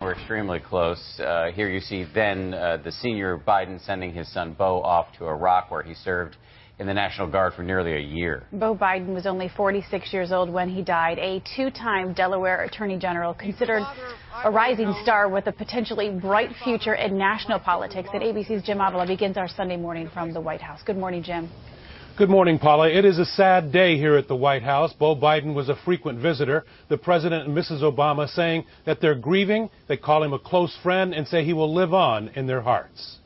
We're extremely close. Uh, here you see then uh, the senior Biden sending his son Beau off to Iraq, where he served in the National Guard for nearly a year. Beau Biden was only 46 years old when he died, a two-time Delaware Attorney General, considered a rising star with a potentially bright future in national politics. And ABC's Jim Avila begins our Sunday morning from the White House. Good morning, Jim. Good morning, Paula. It is a sad day here at the White House. Beau Biden was a frequent visitor. The President and Mrs. Obama saying that they're grieving. They call him a close friend and say he will live on in their hearts.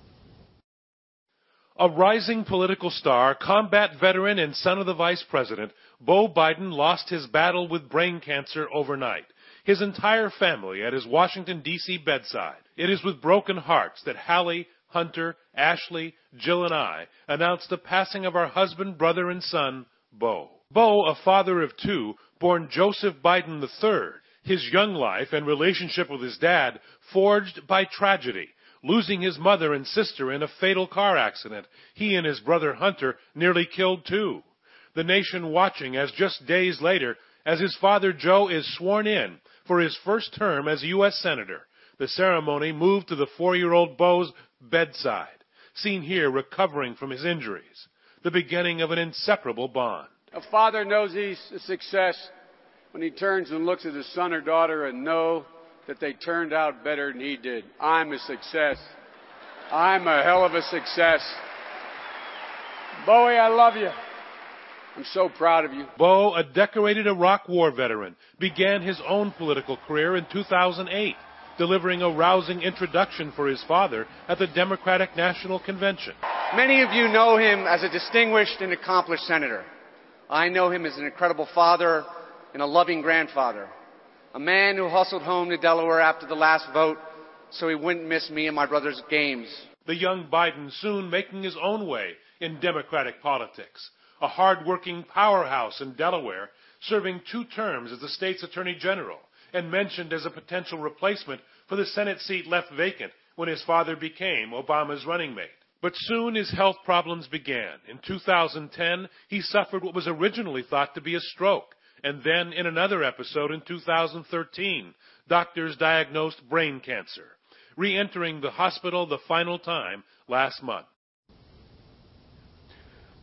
A rising political star, combat veteran, and son of the vice president, Beau Biden lost his battle with brain cancer overnight. His entire family at his Washington, D.C. bedside. It is with broken hearts that Hallie, Hunter, Ashley, Jill, and I announced the passing of our husband, brother, and son, Beau. Beau, a father of two, born Joseph Biden III, his young life and relationship with his dad forged by tragedy losing his mother and sister in a fatal car accident. He and his brother Hunter nearly killed too. The nation watching as just days later, as his father Joe is sworn in for his first term as U.S. Senator. The ceremony moved to the four-year-old Beau's bedside, seen here recovering from his injuries. The beginning of an inseparable bond. A father knows he's a success when he turns and looks at his son or daughter and know that they turned out better than he did. I'm a success. I'm a hell of a success. Bowie, I love you. I'm so proud of you. Beau, a decorated Iraq War veteran, began his own political career in 2008, delivering a rousing introduction for his father at the Democratic National Convention. Many of you know him as a distinguished and accomplished senator. I know him as an incredible father and a loving grandfather a man who hustled home to Delaware after the last vote so he wouldn't miss me and my brother's games. The young Biden soon making his own way in Democratic politics. A hard-working powerhouse in Delaware, serving two terms as the state's attorney general and mentioned as a potential replacement for the Senate seat left vacant when his father became Obama's running mate. But soon his health problems began. In 2010, he suffered what was originally thought to be a stroke and then in another episode in 2013, doctors diagnosed brain cancer, re-entering the hospital the final time last month.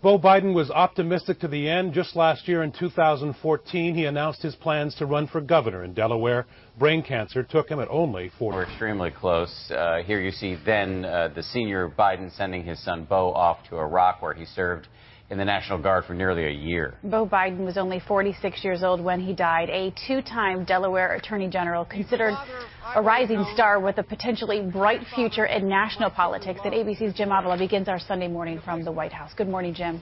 Beau Biden was optimistic to the end. Just last year in 2014, he announced his plans to run for governor in Delaware. Brain cancer took him at only 40. We're extremely close. Uh, here you see then uh, the senior Biden sending his son Beau off to Iraq, where he served in the National Guard for nearly a year. Beau Biden was only 46 years old when he died, a two-time Delaware Attorney General, considered a rising star with a potentially bright future in national politics. And ABC's Jim Avila begins our Sunday morning from the White House. Good morning, Jim.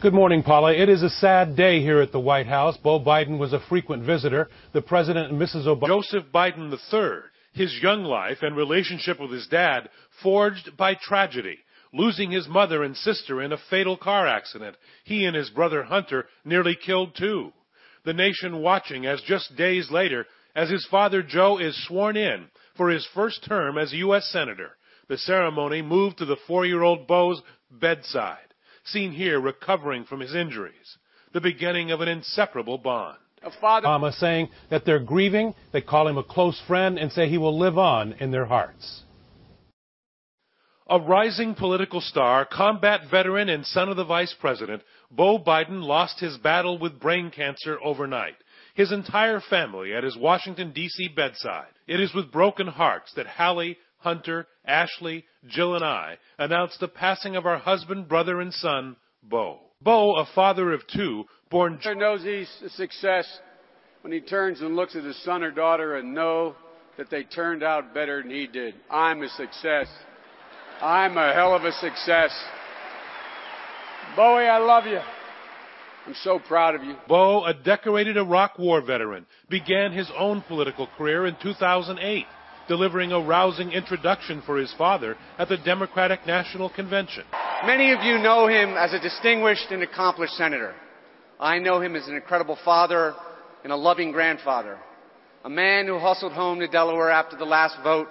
Good morning, Paula. It is a sad day here at the White House. Beau Biden was a frequent visitor. The President and Mrs. Obama. Joseph Biden III, his young life and relationship with his dad forged by tragedy losing his mother and sister in a fatal car accident. He and his brother Hunter nearly killed too. The nation watching as just days later, as his father Joe is sworn in for his first term as U.S. Senator. The ceremony moved to the four-year-old Beau's bedside, seen here recovering from his injuries. The beginning of an inseparable bond. A father Obama saying that they're grieving, they call him a close friend, and say he will live on in their hearts. A rising political star, combat veteran, and son of the vice president, Beau Biden lost his battle with brain cancer overnight. His entire family at his Washington, D.C. bedside. It is with broken hearts that Hallie, Hunter, Ashley, Jill, and I announced the passing of our husband, brother, and son, Beau. Beau, a father of two, born. knows he's a success when he turns and looks at his son or daughter and know that they turned out better than he did. I'm a success. I'm a hell of a success. Bowie, I love you. I'm so proud of you. Beau, a decorated Iraq War veteran, began his own political career in 2008, delivering a rousing introduction for his father at the Democratic National Convention. Many of you know him as a distinguished and accomplished senator. I know him as an incredible father and a loving grandfather. A man who hustled home to Delaware after the last vote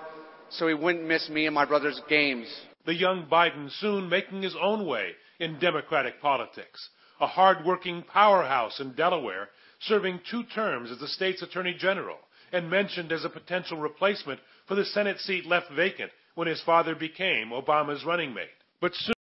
so he wouldn't miss me and my brother's games. The young Biden soon making his own way in Democratic politics. A hard-working powerhouse in Delaware, serving two terms as the state's attorney general and mentioned as a potential replacement for the Senate seat left vacant when his father became Obama's running mate. But soon